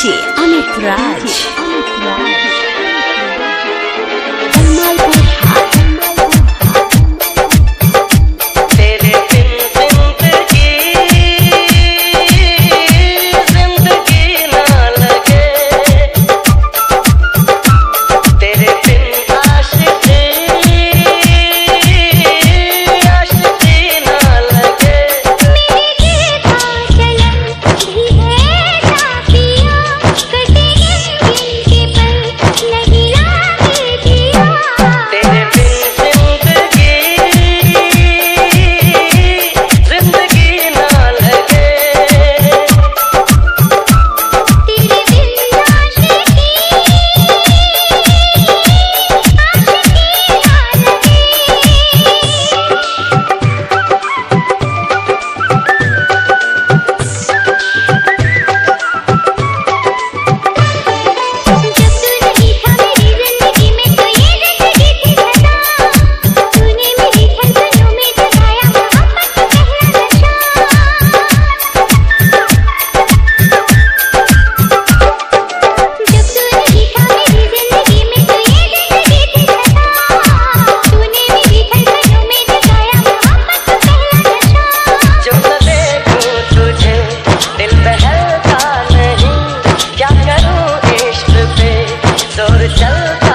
DJ Amit Raj. Amit Raj. नहीं। क्या करूँ इश्क पे? ज़ोर चलता